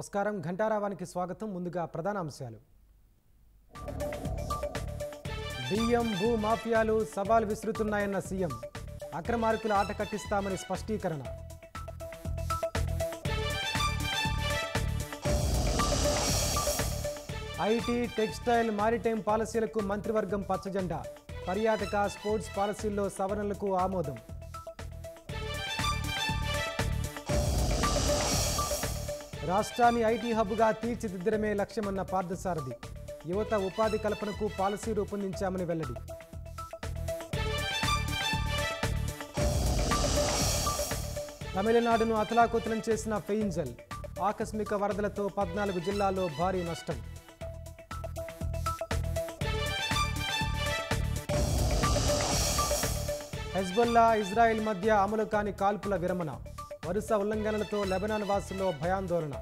నమస్కారం. ఘంటారావానికి స్వాగతం. ముందుగా ప్రధాన అంశాలు బియ్యం భూ మాఫియాలు సవాల్ విసురుతున్నాయన్న సీఎం. అక్రమార్కుల ఆట కట్టిస్తామని స్పష్టీకరణ. ఐటీ టెక్స్టైల్ మారిటైమ్ పాలసీలకు మంత్రివర్గం పచ్చజెండా. పర్యాటక స్పోర్ట్స్ పాలసీల్లో సవరణలకు ఆమోదం. రాష్ట్రాన్ని ఐటీ హబ్గా తీర్చిదిద్దడమే లక్ష్యమన్న పార్థసారథి. యువత ఉపాధి కల్పనకు పాలసీ రూపొందించామని వెల్లడి. తమిళనాడును అతలాకుతలం చేసిన ఫెయింజల్ ఆకస్మిక వరదలతో పద్నాలుగు జిల్లాల్లో భారీ నష్టం. హెజ్బుల్లా ఇజ్రాయెల్ మధ్య అమలు కాని కాల్పుల విరమణ. వరుస ఉల్లంఘనలతో లెబనాన్ వాసుల్లో భయాందోళన.